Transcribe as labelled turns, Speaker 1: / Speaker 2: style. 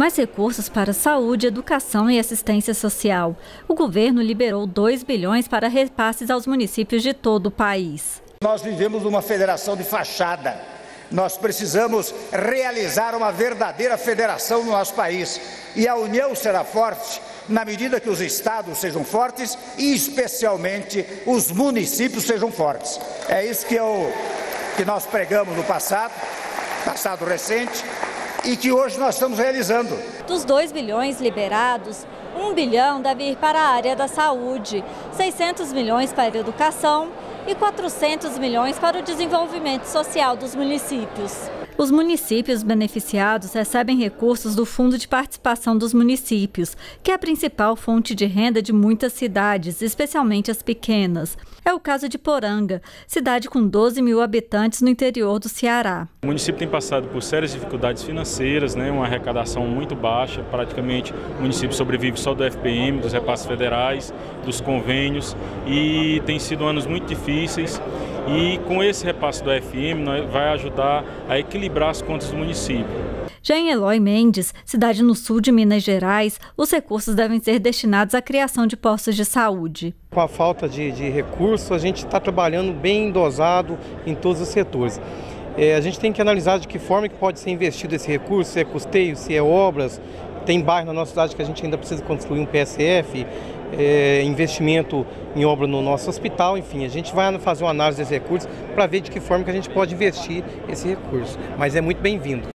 Speaker 1: Mais recursos para saúde, educação e assistência social. O governo liberou 2 bilhões para repasses aos municípios de todo o país.
Speaker 2: Nós vivemos uma federação de fachada. Nós precisamos realizar uma verdadeira federação no nosso país. E a união será forte na medida que os estados sejam fortes e, especialmente, os municípios sejam fortes. É isso que, eu, que nós pregamos no passado, passado recente, e que hoje nós estamos realizando.
Speaker 1: Dos 2 bilhões liberados, 1 bilhão deve ir para a área da saúde, 600 milhões para a educação e 400 milhões para o desenvolvimento social dos municípios. Os municípios beneficiados recebem recursos do Fundo de Participação dos Municípios, que é a principal fonte de renda de muitas cidades, especialmente as pequenas. É o caso de Poranga, cidade com 12 mil habitantes no interior do Ceará.
Speaker 3: O município tem passado por sérias dificuldades financeiras, né, uma arrecadação muito baixa, praticamente o município sobrevive só do FPM, dos repasses federais, dos convênios e tem sido anos muito difíceis e com esse repasse do FM vai ajudar a equilibrar as contas do município.
Speaker 1: Já em Eloy Mendes, cidade no sul de Minas Gerais, os recursos devem ser destinados à criação de postos de saúde.
Speaker 4: Com a falta de, de recursos, a gente está trabalhando bem dosado em todos os setores. É, a gente tem que analisar de que forma que pode ser investido esse recurso, se é custeio, se é obras. Tem bairro na nossa cidade que a gente ainda precisa construir um PSF, é, investimento em obra no nosso hospital, enfim, a gente vai fazer uma análise desse recurso para ver de que forma que a gente pode investir esse recurso. Mas é muito bem-vindo.